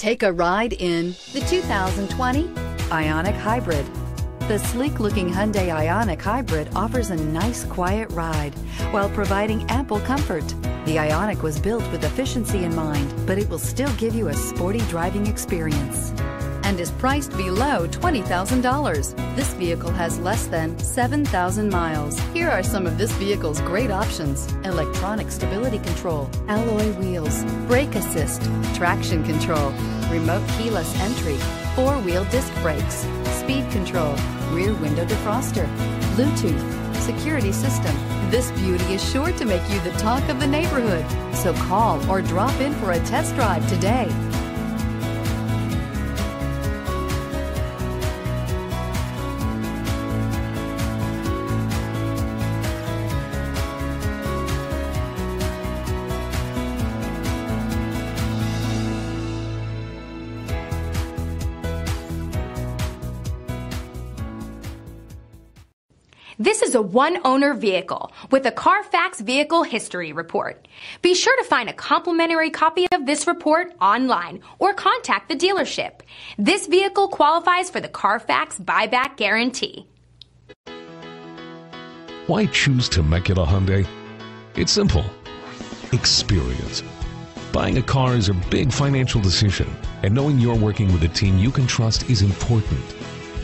Take a ride in the 2020 Ioniq Hybrid. The sleek-looking Hyundai Ioniq Hybrid offers a nice, quiet ride while providing ample comfort. The Ioniq was built with efficiency in mind, but it will still give you a sporty driving experience and is priced below $20,000. This vehicle has less than 7,000 miles. Here are some of this vehicle's great options. Electronic stability control, alloy wheels, brake assist, traction control, remote keyless entry, four-wheel disc brakes, speed control, rear window defroster, Bluetooth, security system. This beauty is sure to make you the talk of the neighborhood. So call or drop in for a test drive today. This is a one owner vehicle with a Carfax Vehicle History Report. Be sure to find a complimentary copy of this report online or contact the dealership. This vehicle qualifies for the Carfax Buyback Guarantee. Why choose Temecula Hyundai? It's simple experience. Buying a car is a big financial decision, and knowing you're working with a team you can trust is important.